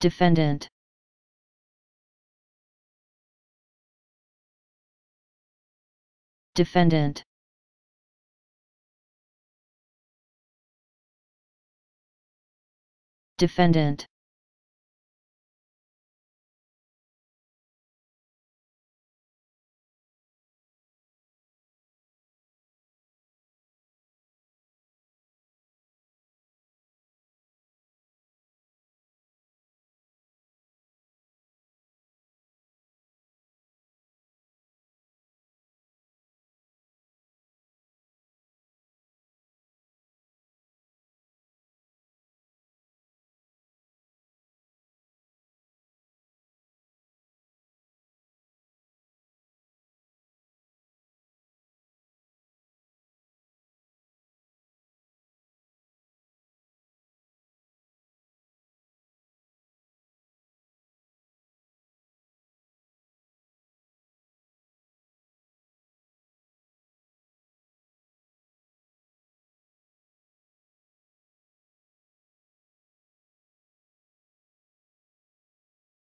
defendant. Defendant. Defendant.